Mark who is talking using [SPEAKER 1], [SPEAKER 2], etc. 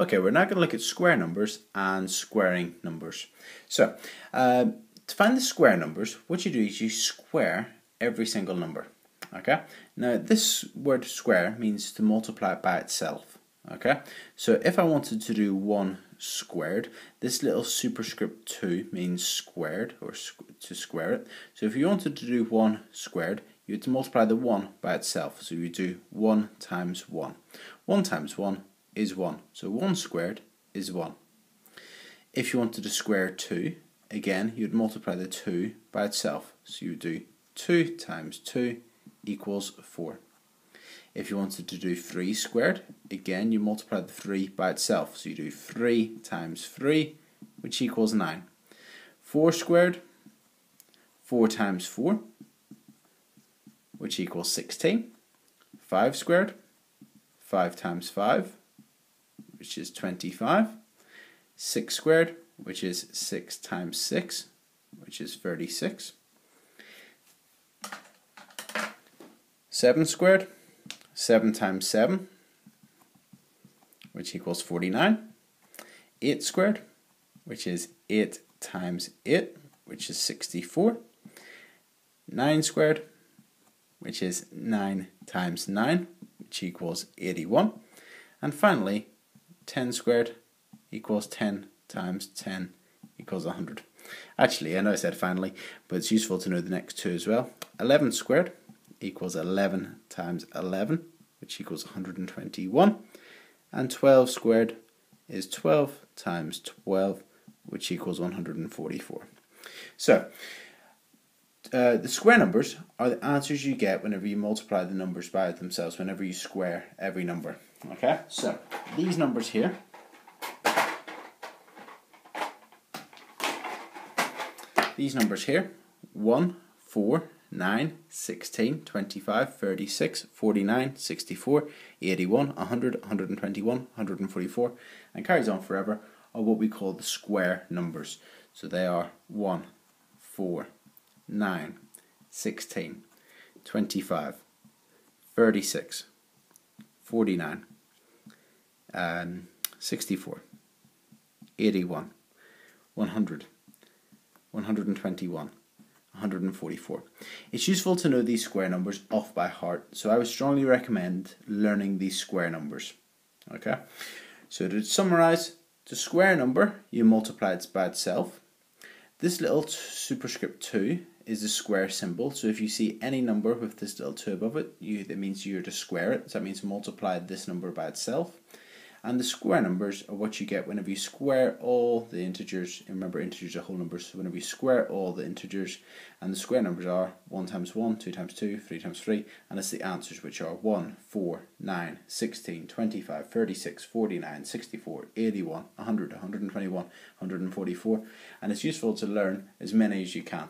[SPEAKER 1] Okay, we're now going to look at square numbers and squaring numbers. So, uh, to find the square numbers, what you do is you square every single number. Okay, now this word square means to multiply it by itself. Okay, so if I wanted to do 1 squared, this little superscript 2 means squared or to square it. So if you wanted to do 1 squared, you to multiply the 1 by itself. So you do 1 times 1. 1 times 1 is 1. So 1 squared is 1. If you wanted to square 2, again, you'd multiply the 2 by itself. So you do 2 times 2 equals 4. If you wanted to do 3 squared, again, you multiply the 3 by itself. So you do 3 times 3, which equals 9. 4 squared, 4 times 4, which equals 16. 5 squared, 5 times 5, which is 25. 6 squared, which is 6 times 6, which is 36. 7 squared, 7 times 7, which equals 49. 8 squared, which is 8 times 8, which is 64. 9 squared, which is 9 times 9, which equals 81. And finally, 10 squared equals 10 times 10 equals 100. Actually, I know I said finally, but it's useful to know the next two as well. 11 squared equals 11 times 11, which equals 121. And 12 squared is 12 times 12, which equals 144. So, uh, the square numbers are the answers you get whenever you multiply the numbers by themselves, whenever you square every number. Okay, so these numbers here. These numbers here 1, 4, 9, 16, 25, 36, 49, 64, 81, 100, 121, 144, and carries on forever are what we call the square numbers. So they are 1, 4, 9, 16, 25, 36, 49, um, 64, 81, 100, 121, 144. It's useful to know these square numbers off by heart, so I would strongly recommend learning these square numbers. Okay, so to summarize, the square number you multiply it by itself. This little superscript 2 is the square symbol. So if you see any number with this little 2 above it, you, that means you're to square it. So that means multiply this number by itself. And the square numbers are what you get whenever you square all the integers. Remember, integers are whole numbers. So whenever you square all the integers, and the square numbers are 1 times 1, 2 times 2, 3 times 3, and it's the answers which are 1, 4, 9, 16, 25, 36, 49, 64, 81, 100, 121, 144. And it's useful to learn as many as you can.